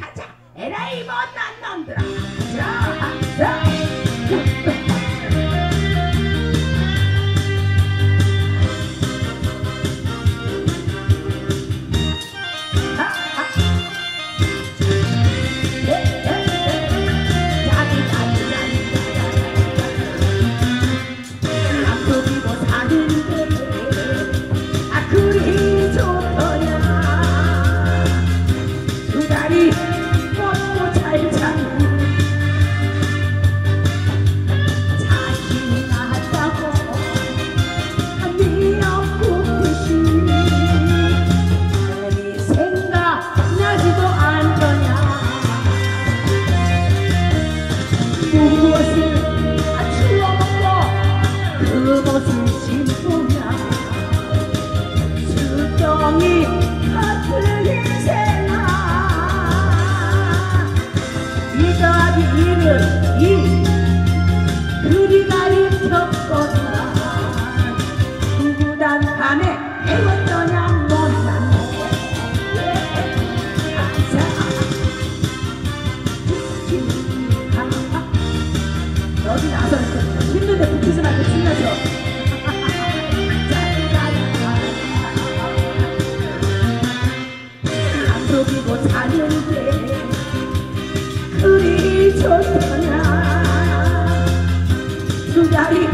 가자. 에라이 못난 놈들아. 자, 자. 무엇을 추워먹고 그 옷을 신고냐 수정이 같은 인생아 이 더하기 이는 이 그리 가리켰거나 붙이지 말고 신나죠 약속이고 사는데 그리 좋더냐. 두 다리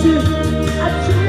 무엇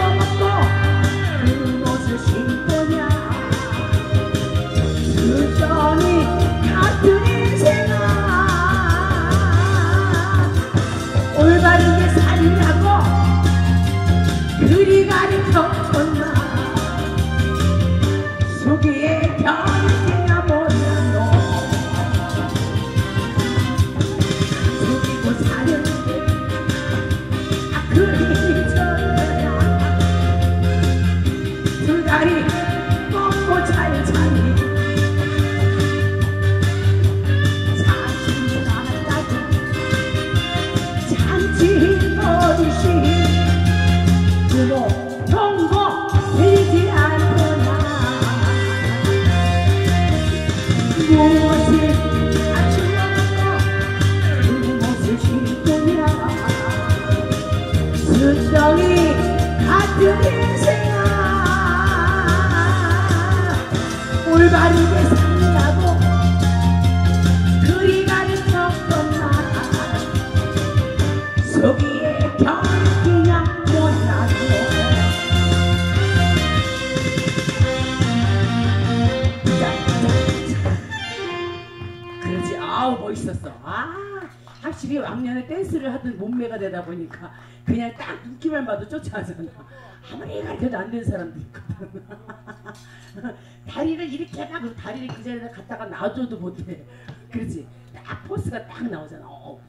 같은 인생아 올바르게 산다고 그리 가르쳤구나 속이에 경기야 못나고. 그러지. 아우 멋있었어. 아 확실히 왕년에 댄스를 하던 몸매가 되다 보니까 그냥 딱 눈기만 봐도 쫓아가잖아 아무리 가르쳐도 안 되는 사람도 있거든. 다리를 이렇게 막 다리를 그 자리에 갖다가 놔줘도 못해. 그렇지? 딱 포스가 딱 나오잖아. 어,